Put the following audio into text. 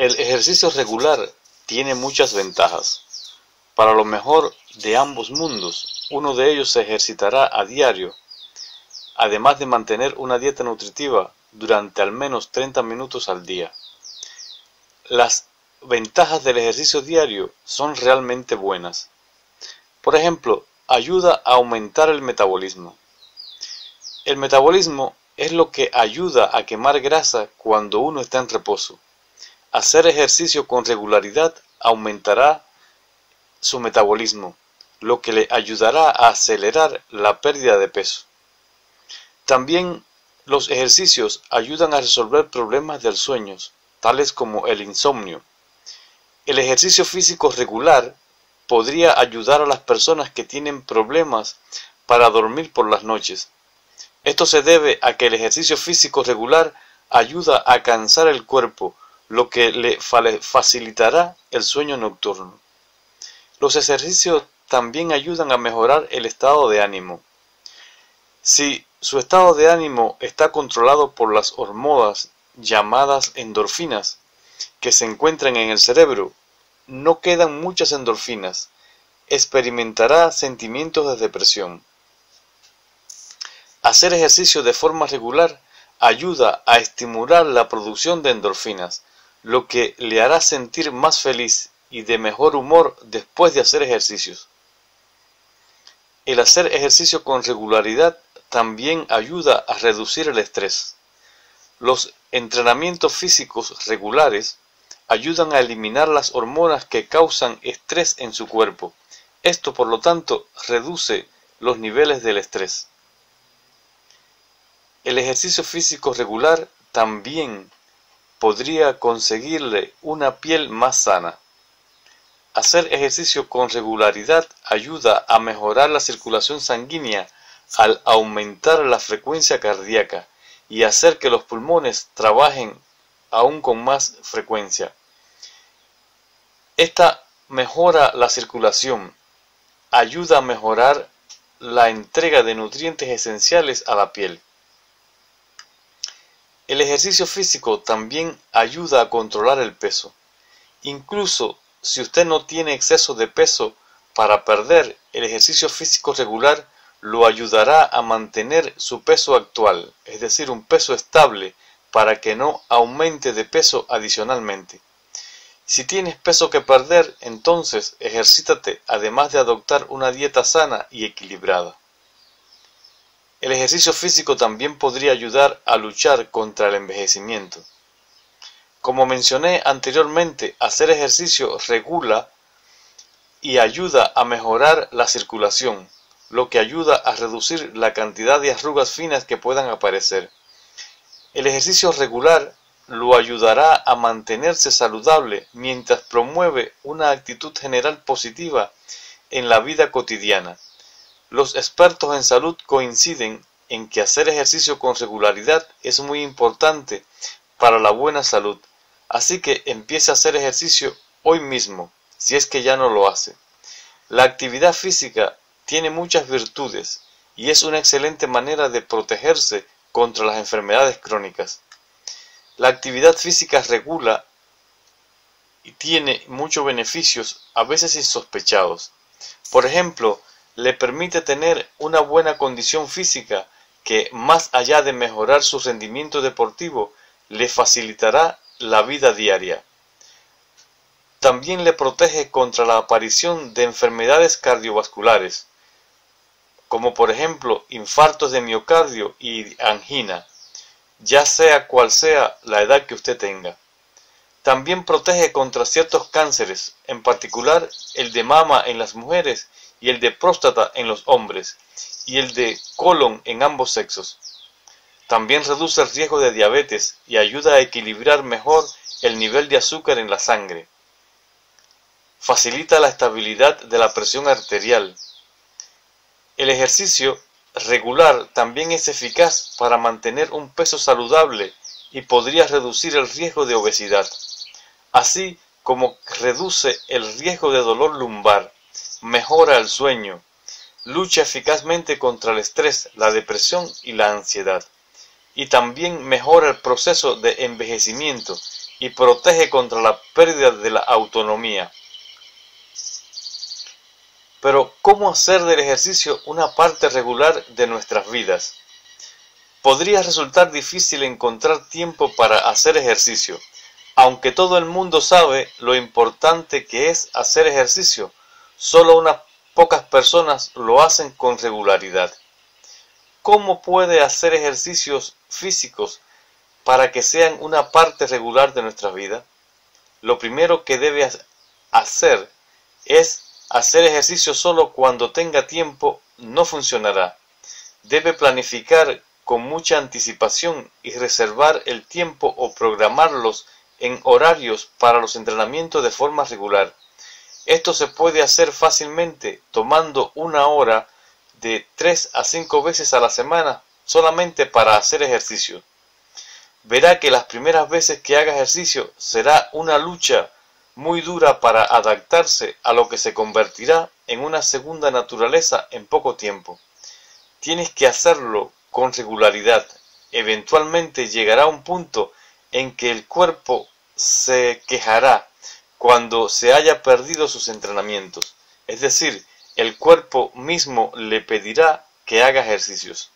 El ejercicio regular tiene muchas ventajas. Para lo mejor de ambos mundos, uno de ellos se ejercitará a diario, además de mantener una dieta nutritiva durante al menos 30 minutos al día. Las ventajas del ejercicio diario son realmente buenas. Por ejemplo, ayuda a aumentar el metabolismo. El metabolismo es lo que ayuda a quemar grasa cuando uno está en reposo. Hacer ejercicio con regularidad aumentará su metabolismo, lo que le ayudará a acelerar la pérdida de peso. También los ejercicios ayudan a resolver problemas del sueño, tales como el insomnio. El ejercicio físico regular podría ayudar a las personas que tienen problemas para dormir por las noches. Esto se debe a que el ejercicio físico regular ayuda a cansar el cuerpo, lo que le facilitará el sueño nocturno. Los ejercicios también ayudan a mejorar el estado de ánimo. Si su estado de ánimo está controlado por las hormonas llamadas endorfinas que se encuentran en el cerebro, no quedan muchas endorfinas, experimentará sentimientos de depresión. Hacer ejercicio de forma regular ayuda a estimular la producción de endorfinas, lo que le hará sentir más feliz y de mejor humor después de hacer ejercicios. El hacer ejercicio con regularidad también ayuda a reducir el estrés. Los entrenamientos físicos regulares ayudan a eliminar las hormonas que causan estrés en su cuerpo. Esto, por lo tanto, reduce los niveles del estrés. El ejercicio físico regular también podría conseguirle una piel más sana. Hacer ejercicio con regularidad ayuda a mejorar la circulación sanguínea al aumentar la frecuencia cardíaca y hacer que los pulmones trabajen aún con más frecuencia. Esta mejora la circulación, ayuda a mejorar la entrega de nutrientes esenciales a la piel. El ejercicio físico también ayuda a controlar el peso. Incluso si usted no tiene exceso de peso para perder, el ejercicio físico regular lo ayudará a mantener su peso actual, es decir, un peso estable, para que no aumente de peso adicionalmente. Si tienes peso que perder, entonces ejercítate, además de adoptar una dieta sana y equilibrada. El ejercicio físico también podría ayudar a luchar contra el envejecimiento. Como mencioné anteriormente, hacer ejercicio regula y ayuda a mejorar la circulación, lo que ayuda a reducir la cantidad de arrugas finas que puedan aparecer. El ejercicio regular lo ayudará a mantenerse saludable mientras promueve una actitud general positiva en la vida cotidiana. Los expertos en salud coinciden en que hacer ejercicio con regularidad es muy importante para la buena salud, así que empiece a hacer ejercicio hoy mismo, si es que ya no lo hace. La actividad física tiene muchas virtudes y es una excelente manera de protegerse contra las enfermedades crónicas. La actividad física regula y tiene muchos beneficios, a veces insospechados. Por ejemplo, le permite tener una buena condición física que, más allá de mejorar su rendimiento deportivo, le facilitará la vida diaria. También le protege contra la aparición de enfermedades cardiovasculares, como por ejemplo infartos de miocardio y angina, ya sea cual sea la edad que usted tenga. También protege contra ciertos cánceres, en particular el de mama en las mujeres y el de próstata en los hombres, y el de colon en ambos sexos. También reduce el riesgo de diabetes y ayuda a equilibrar mejor el nivel de azúcar en la sangre. Facilita la estabilidad de la presión arterial. El ejercicio regular también es eficaz para mantener un peso saludable y podría reducir el riesgo de obesidad, así como reduce el riesgo de dolor lumbar, mejora el sueño, lucha eficazmente contra el estrés, la depresión y la ansiedad, y también mejora el proceso de envejecimiento y protege contra la pérdida de la autonomía. Pero, ¿cómo hacer del ejercicio una parte regular de nuestras vidas? Podría resultar difícil encontrar tiempo para hacer ejercicio, aunque todo el mundo sabe lo importante que es hacer ejercicio. Solo unas pocas personas lo hacen con regularidad. ¿Cómo puede hacer ejercicios físicos para que sean una parte regular de nuestra vida? Lo primero que debe hacer es hacer ejercicio solo cuando tenga tiempo no funcionará. Debe planificar con mucha anticipación y reservar el tiempo o programarlos en horarios para los entrenamientos de forma regular. Esto se puede hacer fácilmente tomando una hora de 3 a 5 veces a la semana solamente para hacer ejercicio. Verá que las primeras veces que haga ejercicio será una lucha muy dura para adaptarse a lo que se convertirá en una segunda naturaleza en poco tiempo. Tienes que hacerlo con regularidad. Eventualmente llegará un punto en que el cuerpo se quejará cuando se haya perdido sus entrenamientos. Es decir, el cuerpo mismo le pedirá que haga ejercicios.